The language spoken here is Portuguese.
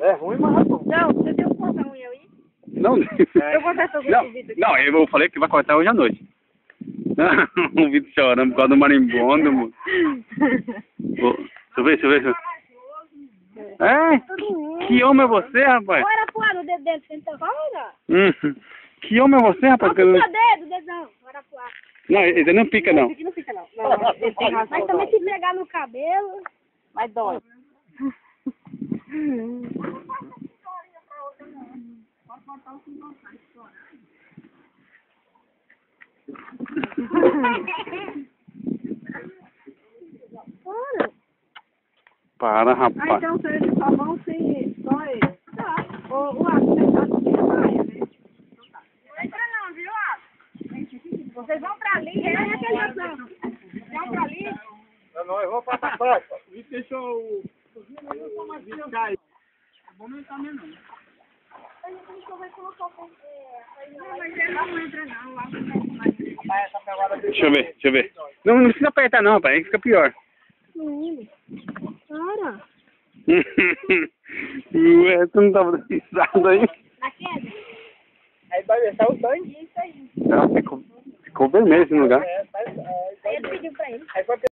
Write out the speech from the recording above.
É ruim, mas é bom. Não, você tem um cortar unha aí? Não, Eu vou cortar seu não, vídeo aqui. não, eu falei que vai cortar hoje à noite. o Vitor chorando por causa do marimbondo, mano. Deixa eu ver, deixa eu ver. Deixa eu ver. É? Que homem é você, rapaz? Bora pro no dedo dele, senta fora. Hum, que homem é você, rapaz? Olha Que eu o não- seu dedo, dedão. Bora ar. Não, ele não pica, não. Esse não fica, não. Não, ele tem razão. Mas também se pegar no cabelo... Vai dói. Bora. Para, Ah, rapaz. então vocês só vão se... Só ele. Tá. O, o você tá sem a praia, né? Não entra não, viu, Atos? Vocês vão pra ali, é aquele outro não. Vão pra ali. Não, não, eu vou pra. O Vitor deixou o... Cai. Vou aumentar mesmo, não. Não, mas ele não entra não. lá não Mas essa pegada dele... Deixa eu ver, deixa eu ver. Não, não precisa apertar, não, rapaz. Aí fica pior. Menino, para. Ué, tu não tava risada aí? Na queda? Aí vai deixar o sangue. Isso aí. Não, ficou, ficou vermelho esse lugar. É. É, Aí ele pediu pra ele.